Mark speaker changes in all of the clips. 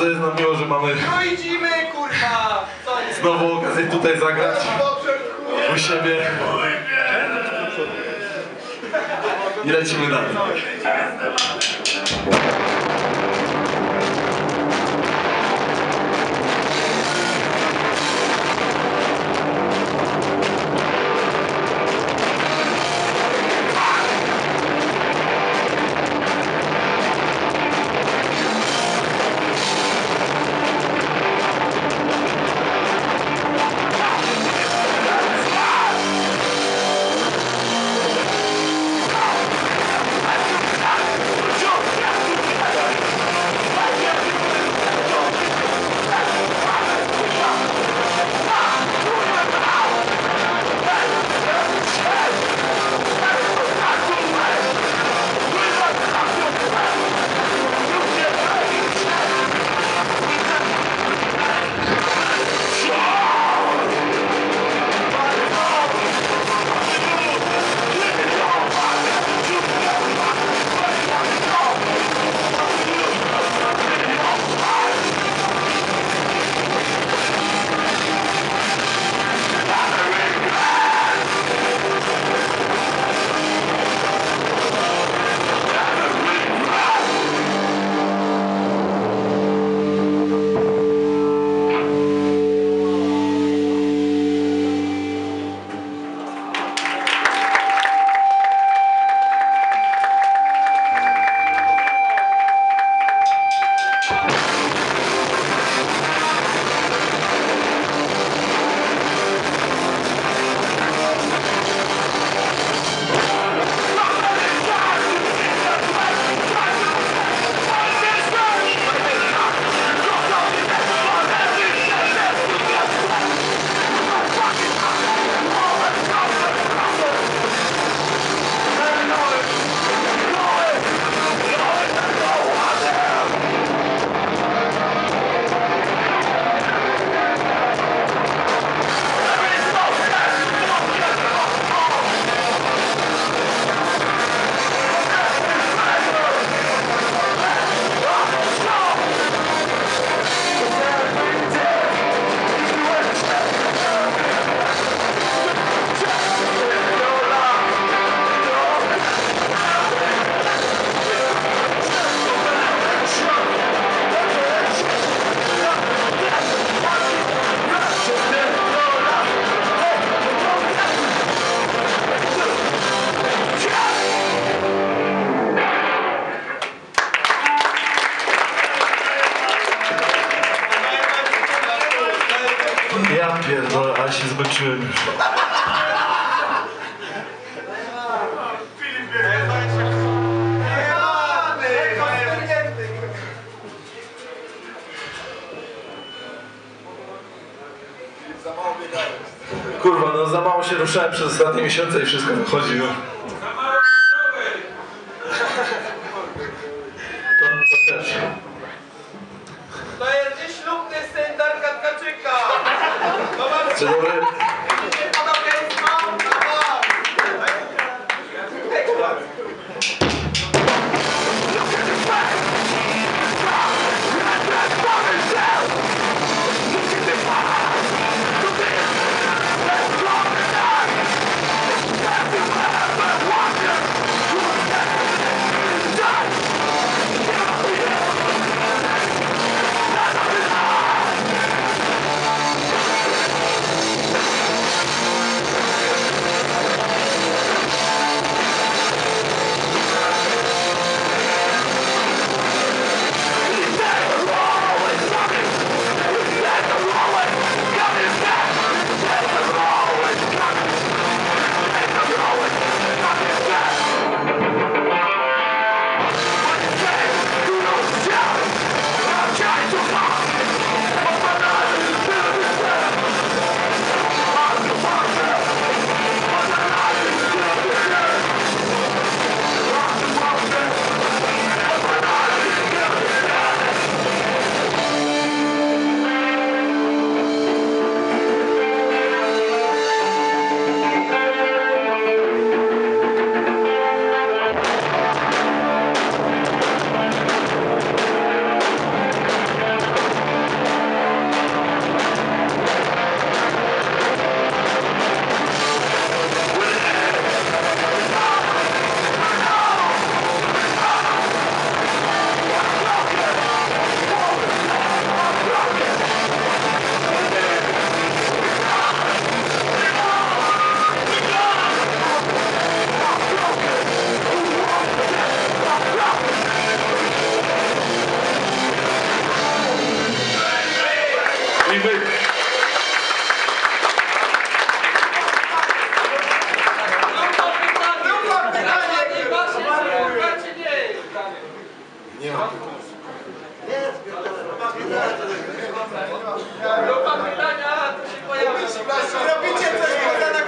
Speaker 1: Bardzo jest nam miło, że mamy
Speaker 2: No idziemy, kurwa! Co jest?
Speaker 1: znowu okazję tutaj zagrać u siebie. I lecimy dalej. Już. Kurwa, no za mało się ruszałem przez ostatnie miesiące i wszystko wychodzi już. To, to też.
Speaker 2: To jest nieślubny syn Darka Tkaczyka!
Speaker 1: Dzień dobry.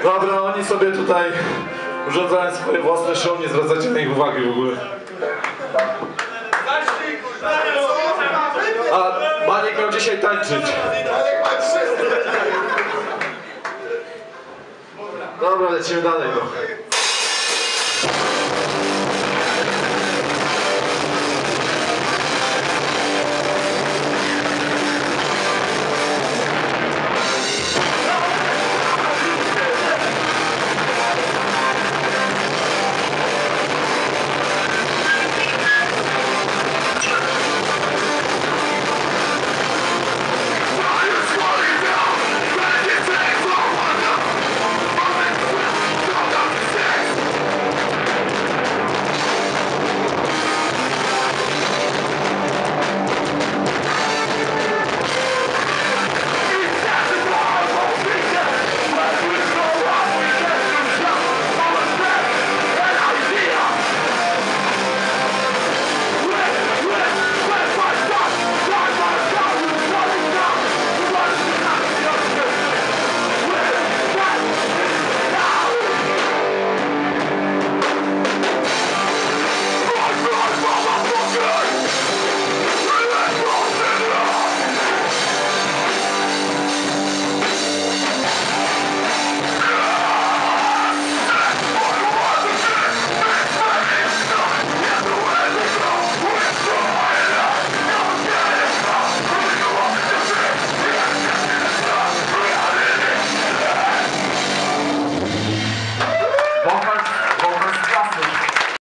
Speaker 1: Dobra, oni sobie tutaj urządzają swoje własne show, nie zwracacie na nich uwagi w ogóle. A Maniek miał dzisiaj tańczyć. Dobra, lecimy dalej. No.